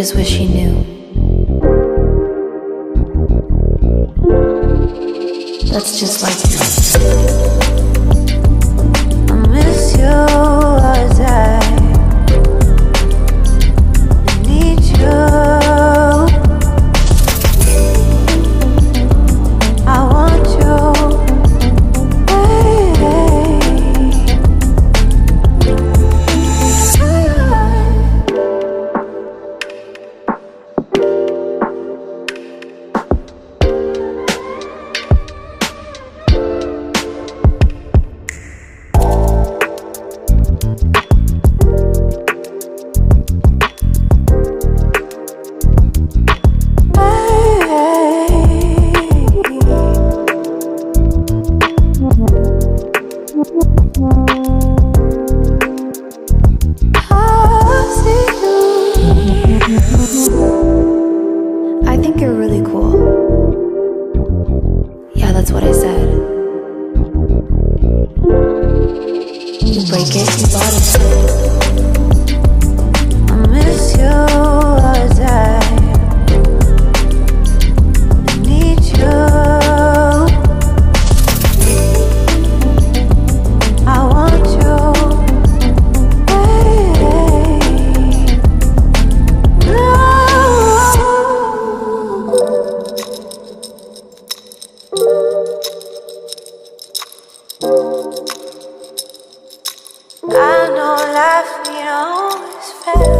Just wish he knew. That's just like you. Think you're really cool. Yeah, that's what I said. You break it, you it. left me always fail.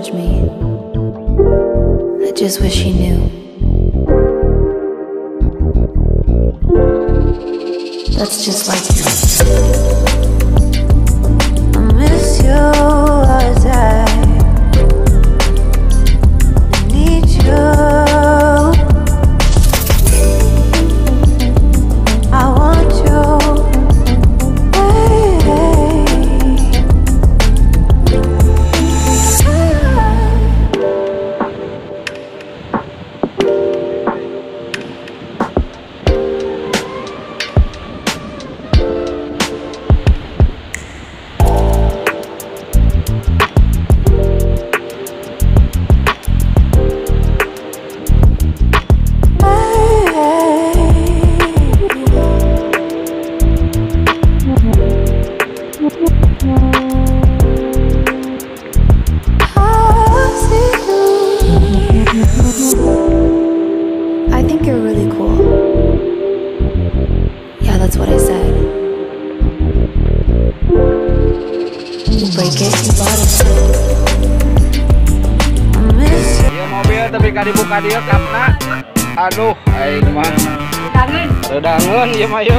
Judge me. I just wish he knew. That's just like you. I miss you Iya, mobil redangun ya mayo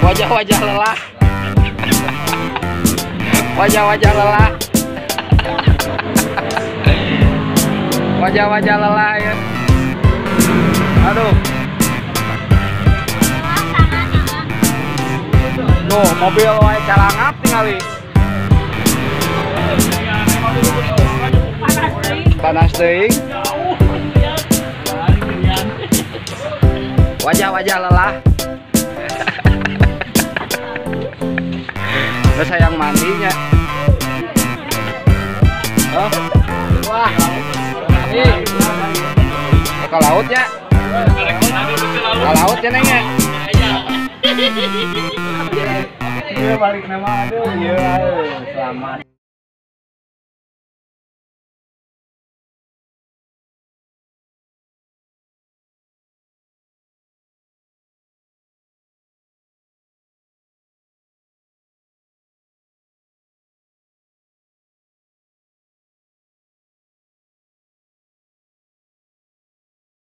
wajah-wajah lelah. Wajah-wajah lelah. Wajah-wajah lelah ya aduh. Tuh, mobil wae cara ngap. Panas teuing. Wajah-wajah lelah. Terus sayang mandinya. Oh. Wah. Nih. Ke lautnya. Ke lautnya nengnya. Iya balik nama aduh iya selamat